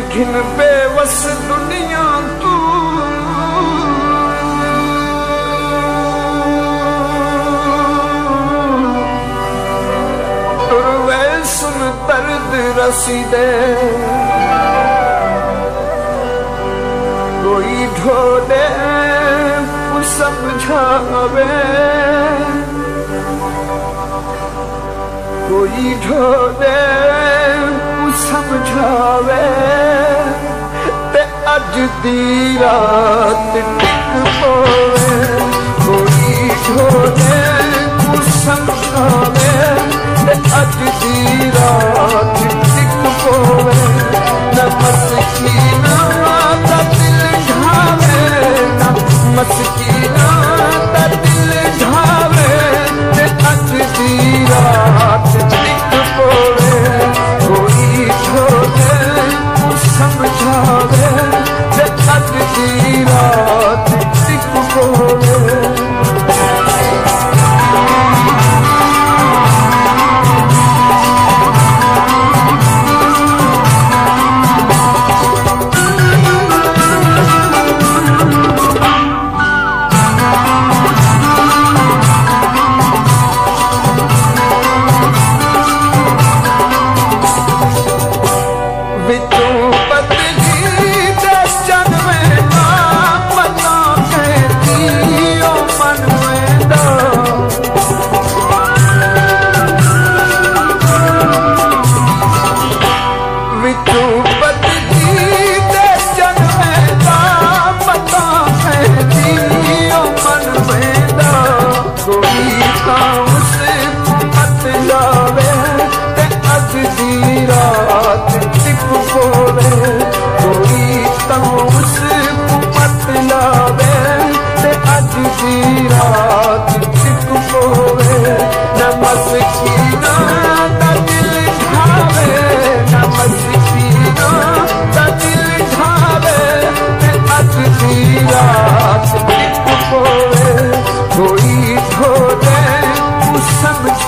घिन बेवस दुनिया तू तुरवे सुन दर्द रसीदे कोई ढो दे समझावे। कोई ढो दे ਸਭ ਜਾਵੇ ਤੇ ਅੱਜ ਦੀ ਰਾਤ ਟਿਕ ਪਵੇ। ਕੋਈ ਛੋੜੇ ਕੁਸਮ ਖਾਵੇ ਤੇ ਅੱਜ ਦੀ ਰਾਤ ਟਿਕ ਪਵੇ। ਨਮਤ ਕੀ ਨਾ।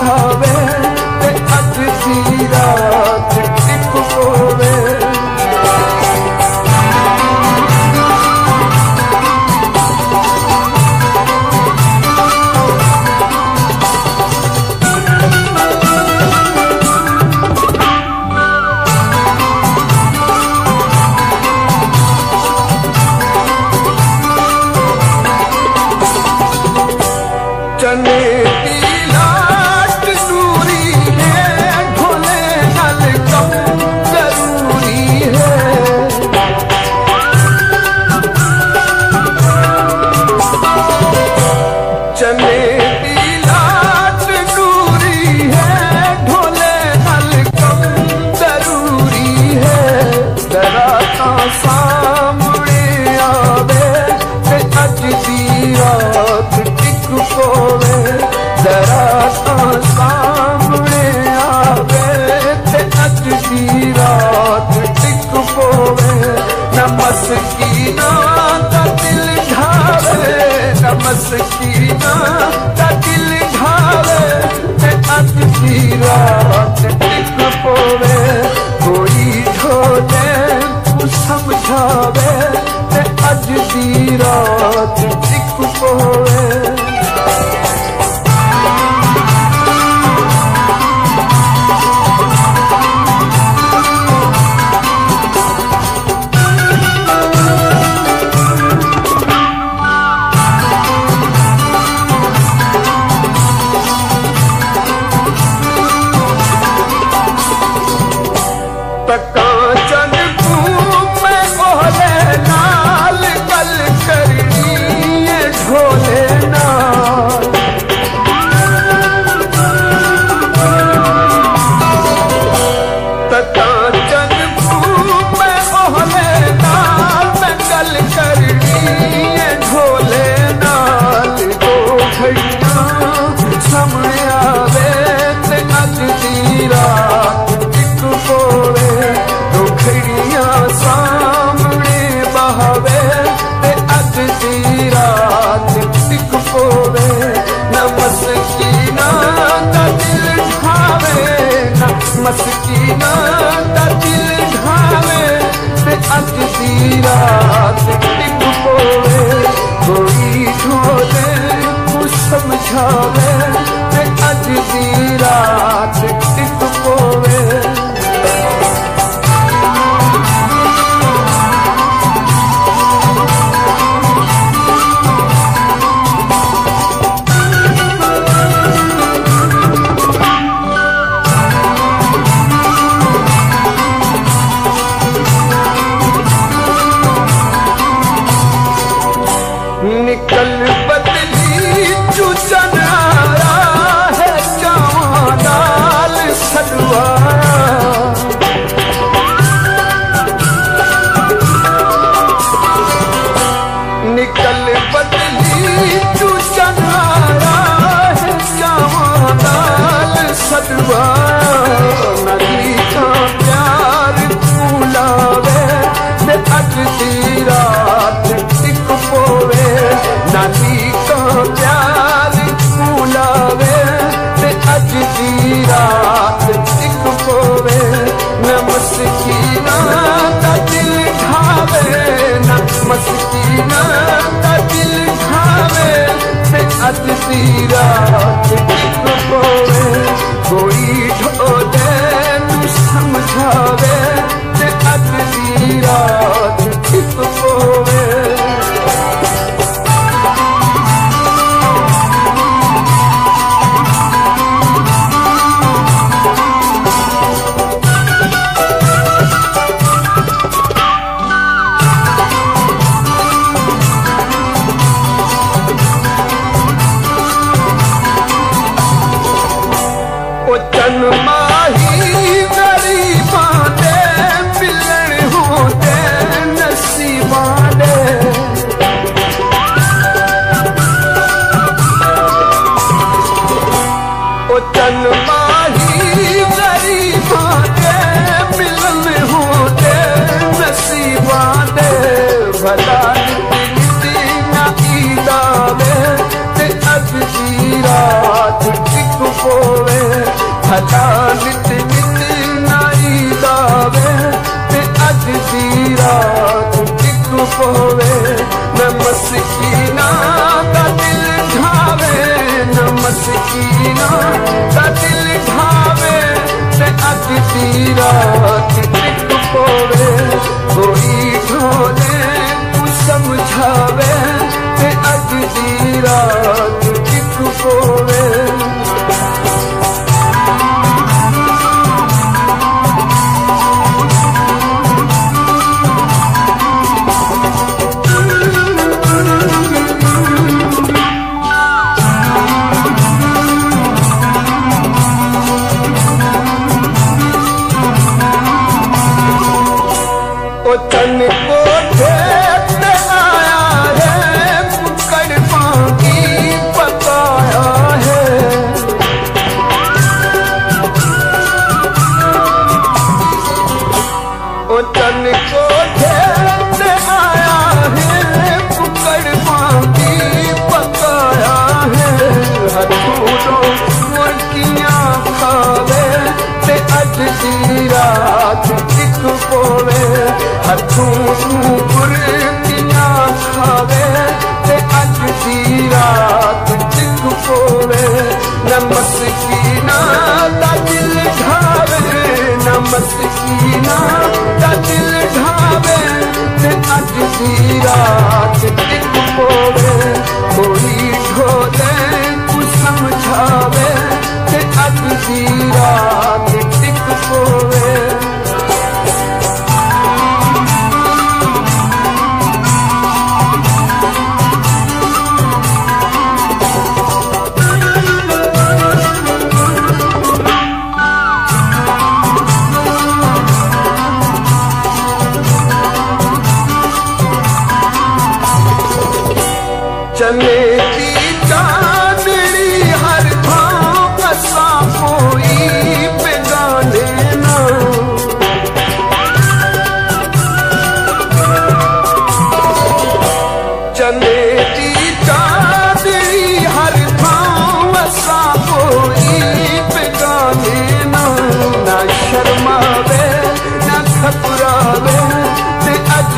হবে love. चांद चलेगी चांदनी हर भाव कसा कोई पिगा लेना। चलेगी चांदनी हर भाव कसा कोई पिगा लेना। ना शर्मावे, ना घबरावे, ते अज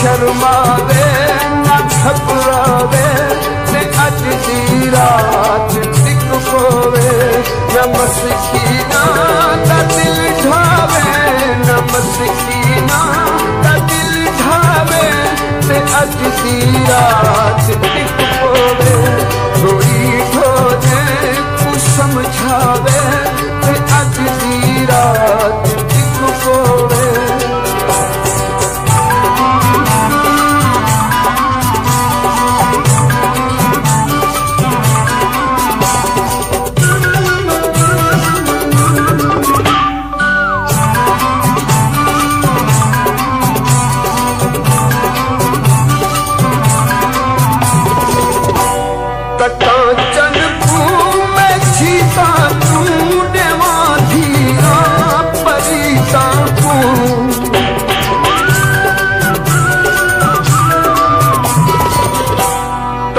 शर्मादे छपुर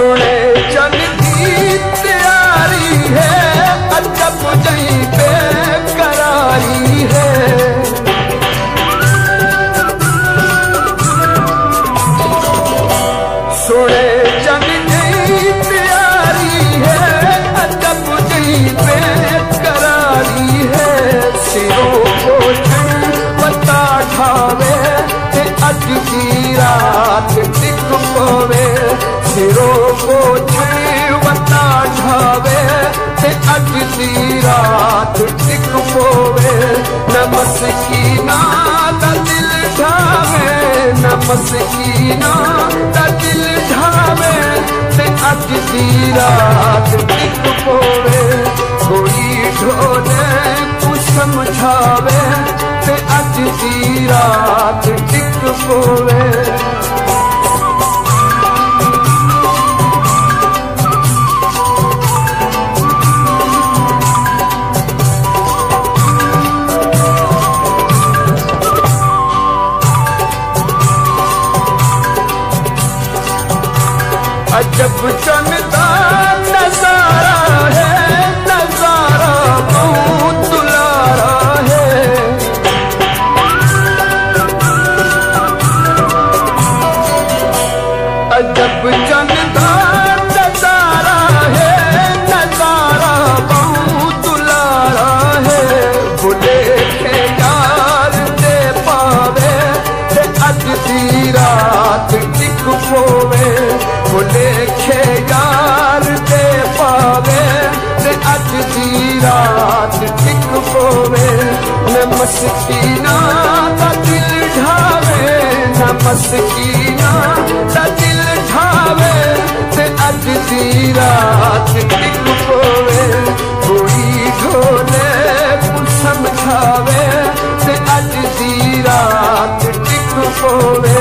सुने चंद पसीना दिल ढावे ते अज दी रात दिख पोवे कोई ढोले कुछ समझावे ते अज दी रात दिख पोवे போவே